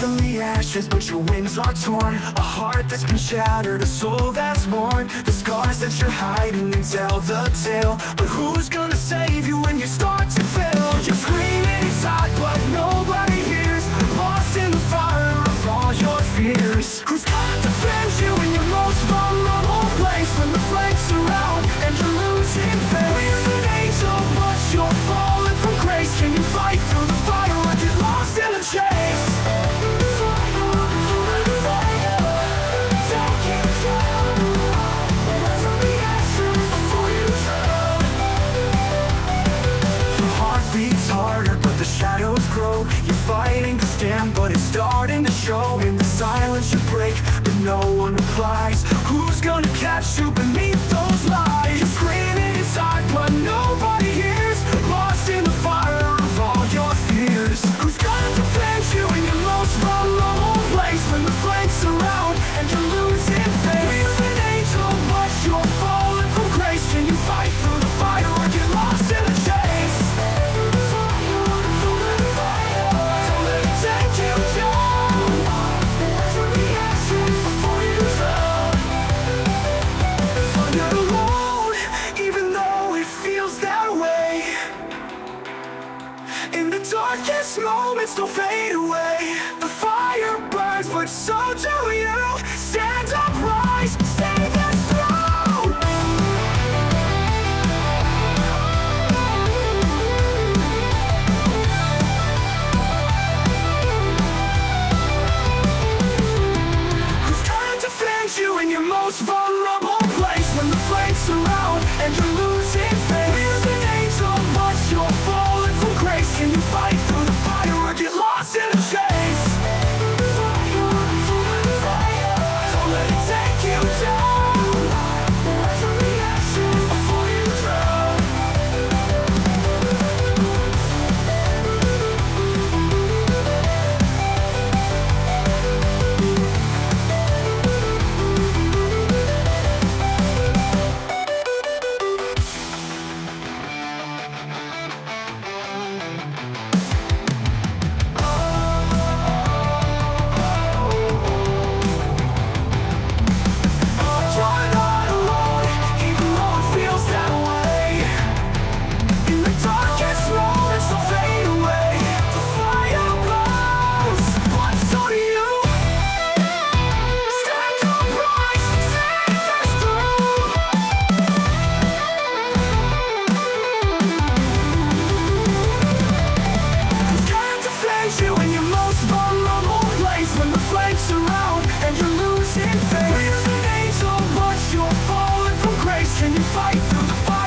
from the ashes, but your wings are torn. A heart that's been shattered, a soul that's worn. The scars that you're hiding, they tell the tale. But who's gonna save you when you start to fail? You're screaming inside, but nobody hears. Lost in the fire of all your fears. Who's shadows grow. You're fighting the stand, but it's starting to show. In the silence you break, but no one replies. Who's gonna catch you beneath darkest moments don't fade away. The fire burns but so do Can you fight through the fire?